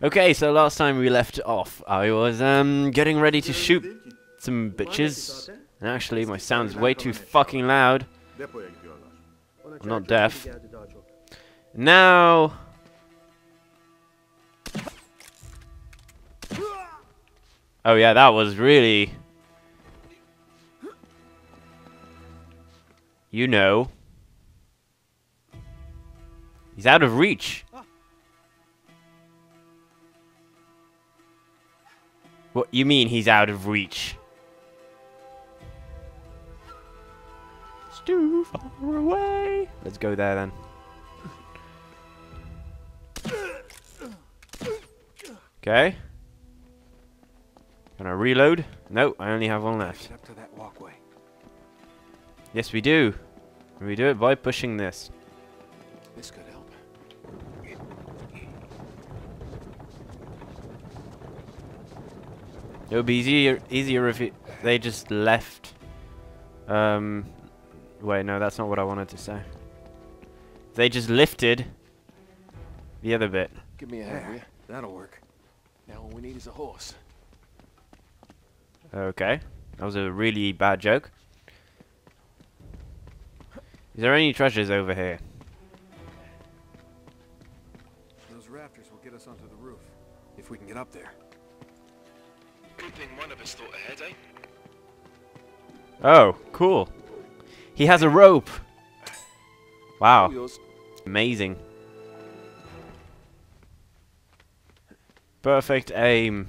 Okay, so last time we left off, I was um getting ready to shoot some bitches. And actually, my sound's way too fucking loud. I'm not deaf. Now... Oh yeah, that was really... You know. He's out of reach. What you mean he's out of reach? It's too far away. Let's go there then. Okay. Can I reload? No, I only have one left. Up to that walkway. Yes, we do. We do it by pushing this. This could help. It would be easier easier if it, they just left. Um, wait, no, that's not what I wanted to say. They just lifted the other bit. Give me a hand, will ya? That'll work. Now all we need is a horse. Okay, that was a really bad joke. Is there any treasures over here? Those rafters will get us onto the roof. If we can get up there. Good thing one of us thought ahead, eh? Oh, cool. He has a rope. Wow, amazing. Perfect aim.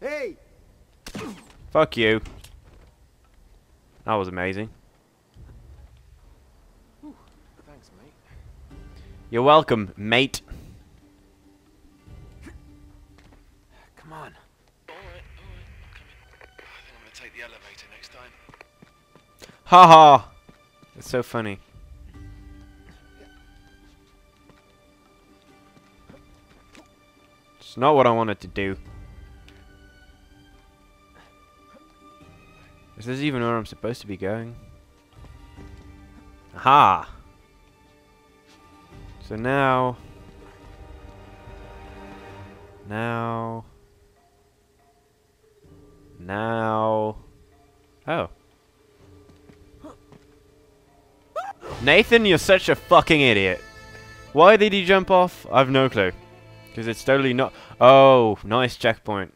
Hey! Fuck you. That was amazing. Thanks, mate. You're welcome, mate. Come on. Alright, alright, I'm coming. I think I'm gonna take the elevator next time. Haha. It's so funny. It's not what I wanted to do. Is this even where I'm supposed to be going? Aha! So now... Now... Now... Oh. Nathan, you're such a fucking idiot. Why did he jump off? I've no clue. Because it's totally not... Oh, nice checkpoint.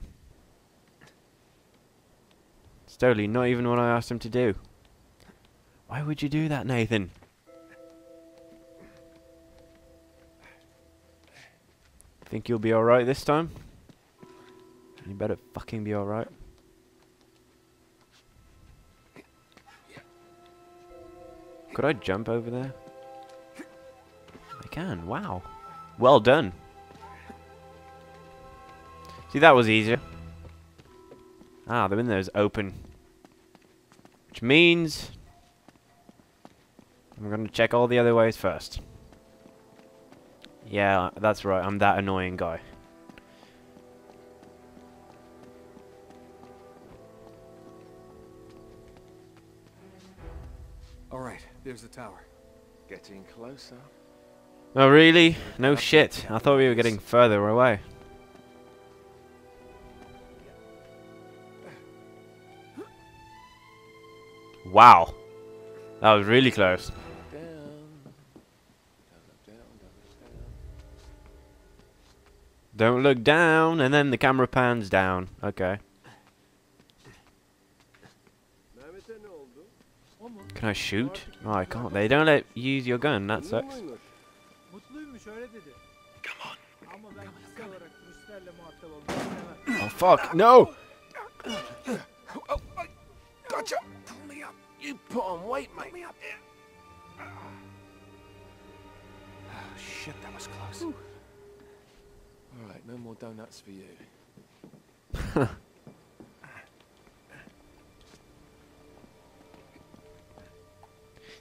It's totally not even what I asked him to do. Why would you do that, Nathan? Think you'll be alright this time? You better fucking be alright. Could I jump over there? I can, wow. Well done. See, that was easier. Ah, the window's open. Which means... I'm going to check all the other ways first. Yeah, that's right, I'm that annoying guy. All right, there's the tower. Getting closer. Oh, really? No shit. I thought we were getting further away. Wow. That was really close. Don't look down, and then the camera pans down. Okay. Can I shoot? Oh, I can't. They don't let you use your gun. That sucks. Oh, fuck. No! Gotcha. Pull me up. You put on weight, mate. Pull me up. Oh, shit, that was close. All right, no more donuts for you.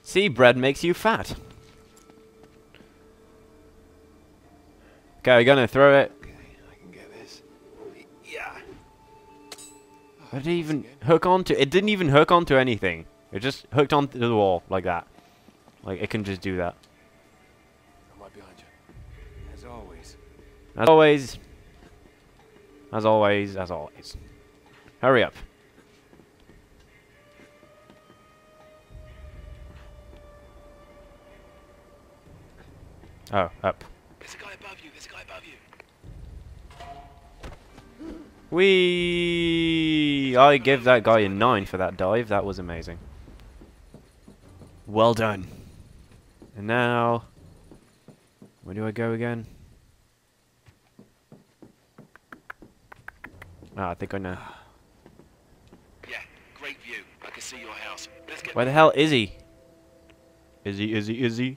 See, bread makes you fat. Okay, we're gonna throw it. Okay, I can get this. Yeah. It didn't even hook onto. It didn't even hook onto anything. It just hooked onto the wall like that. Like it can just do that. As always. As always, as always. Hurry up. Oh, up. There's a guy above you. There's a guy above you. We I give that guy a 9 for that dive. That was amazing. Well done. And now... Where do I go again? Ah, I think I know. Yeah, great view. I can see your house. Let's get. Where the hell is he? Is he, is he, is he?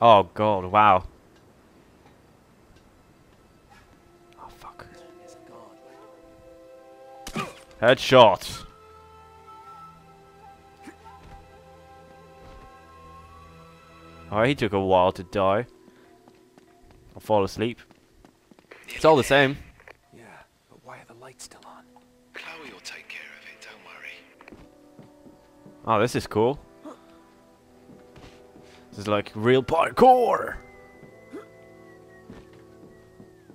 Oh god, wow. Oh fuck. Headshot. Oh, he took a while to die. I'll fall asleep. It's all the same. Yeah, but why are the lights still on? Chloe will take care of it. Don't worry. Oh, this is cool. This is like real parkour. I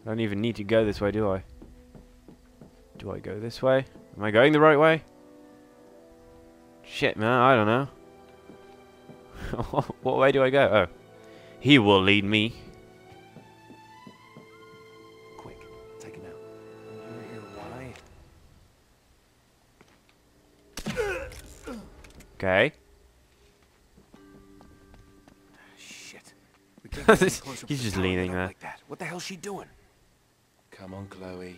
don't even need to go this way, do I? Do I go this way? Am I going the right way? Shit, man, I don't know. what way do I go? Oh. He will lead me. Okay. Shit. We can't get any He's just for the tower leaning there. Like that. What the hell's she doing? Come on, Chloe.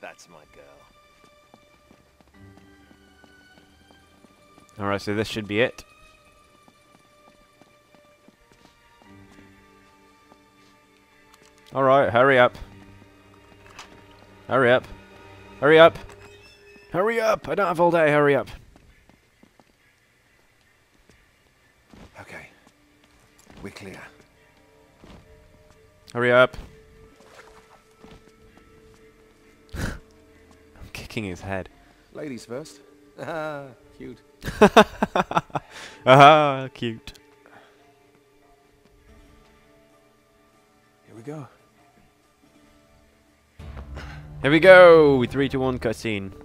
That's my girl. Alright, so this should be it. Alright, hurry up. Hurry up. Hurry up. Hurry up. I don't have all day. Hurry up. Okay. We're clear. Hurry up. I'm kicking his head. Ladies first. Ah, cute. ah, cute. Here we go. Here we go. Three to one cutscene.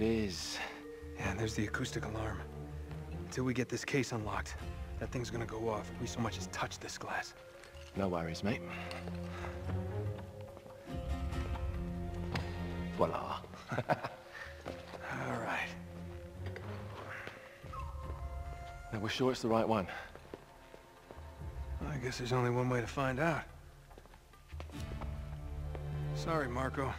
It is. Yeah, there's the acoustic alarm. Until we get this case unlocked, that thing's gonna go off if we so much as touch this glass. No worries, mate. Voila. All right. Now we're sure it's the right one. I guess there's only one way to find out. Sorry, Marco.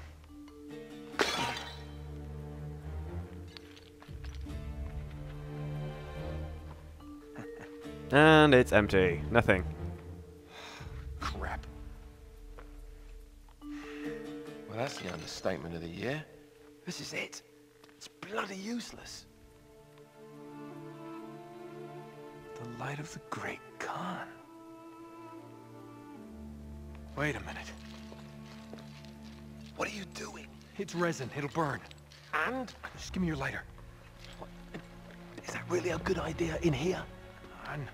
And it's empty. Nothing. Crap. Well, that's the understatement of the year. This is it. It's bloody useless. The light of the great Khan. Wait a minute. What are you doing? It's resin. It'll burn. And? Just give me your lighter. Is that really a good idea in here? On.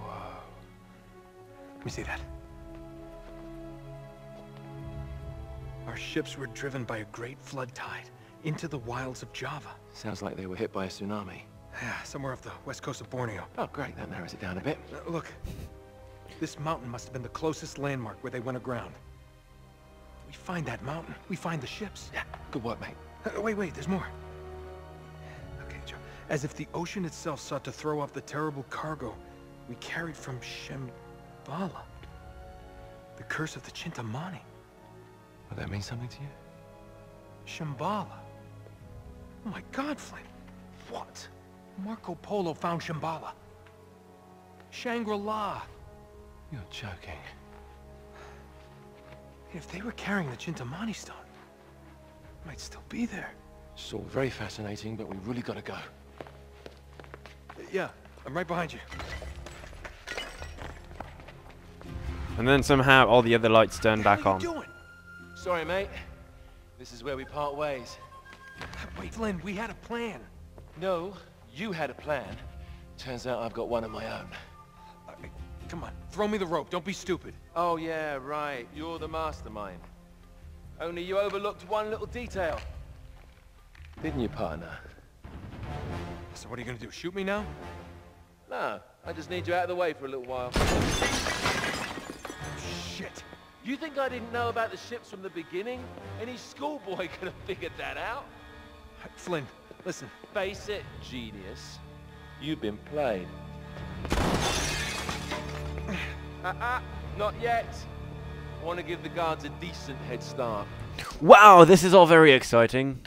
Whoa. Let me see that. Our ships were driven by a great flood tide into the wilds of Java. Sounds like they were hit by a tsunami. Yeah, somewhere off the west coast of Borneo. Oh, great. That narrows it down a bit. Uh, look, this mountain must have been the closest landmark where they went aground. We find that mountain, we find the ships. Yeah, good work, mate. Uh, wait, wait, there's more. Okay, Joe. As if the ocean itself sought to throw off the terrible cargo we carried from Shambhala. The curse of the Chintamani. Will that mean something to you? Shambhala. Oh my god, Flynn. What? Marco Polo found Shambhala. Shangri-La. You're joking. If they were carrying the Chintamani stone, might still be there. It's all very fascinating, but we really gotta go. Yeah, I'm right behind you. And then somehow all the other lights turn back what on. are you doing? Sorry, mate. This is where we part ways. Wait, Flynn, we had a plan. No, you had a plan. Turns out I've got one of my own. Uh, come on, throw me the rope. Don't be stupid. Oh, yeah, right. You're the mastermind. Only you overlooked one little detail. Didn't you, partner? So what are you gonna do? Shoot me now? No, I just need you out of the way for a little while. Shit. You think I didn't know about the ships from the beginning? Any schoolboy could have figured that out. Flynn, listen. Face it, genius. You've been played. Uh-uh, not yet. Want to give the guards a decent head start. Wow, this is all very exciting.